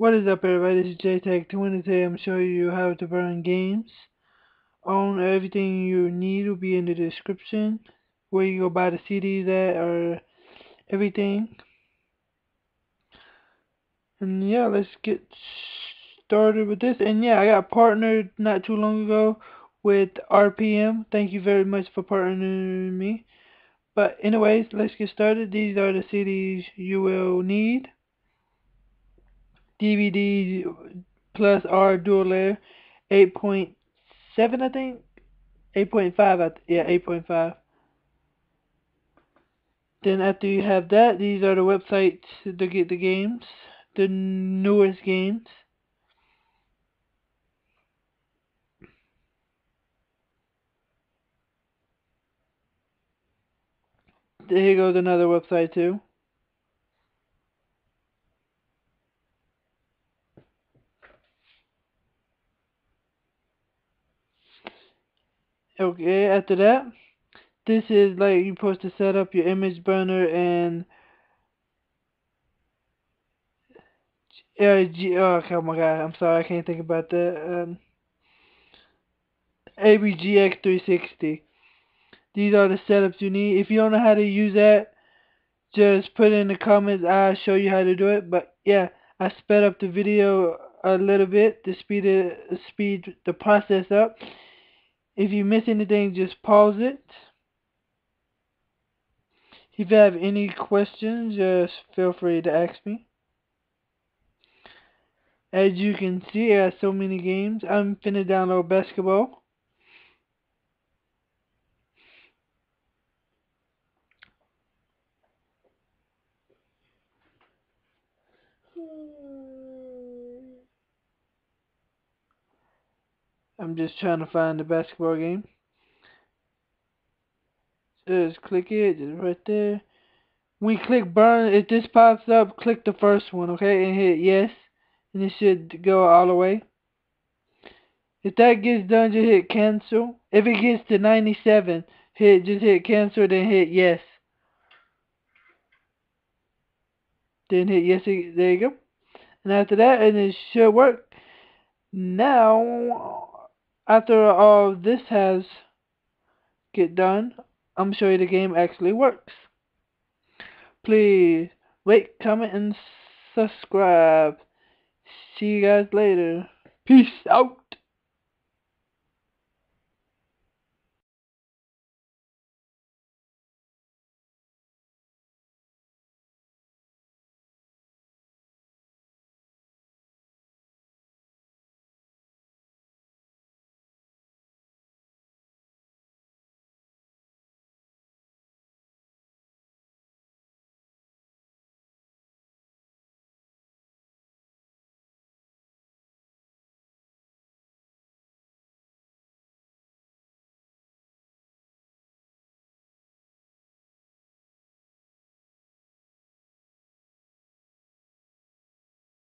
What is up everybody, this is JTag20 today I'm showing you how to burn games. On everything you need will be in the description. Where you go buy the CDs at or everything. And yeah, let's get started with this. And yeah, I got partnered not too long ago with RPM. Thank you very much for partnering me. But anyways, let's get started. These are the CDs you will need. DVD plus R dual layer, 8.7 I think, 8.5 yeah 8.5. Then after you have that, these are the websites to get the games, the newest games. Here goes another website too. Okay, after that, this is like you're supposed to set up your image burner and uh, G, oh, oh my god, I'm sorry, I can't think about that. Um, ABGX 360. These are the setups you need. If you don't know how to use that, just put in the comments. I'll show you how to do it. But yeah, I sped up the video a little bit to speed it, speed the process up. If you miss anything, just pause it. If you have any questions, just feel free to ask me. As you can see, I have so many games. I'm finna download basketball. Hmm. I'm just trying to find the basketball game. Just click it, just right there. When you click burn, if this pops up, click the first one, okay, and hit yes, and it should go all the way. If that gets done, just hit cancel. If it gets to 97, hit just hit cancel, then hit yes. Then hit yes, there you go. And after that, and it should work. Now, after all this has get done, I'm sure the game actually works. Please rate, comment, and subscribe. See you guys later. Peace out.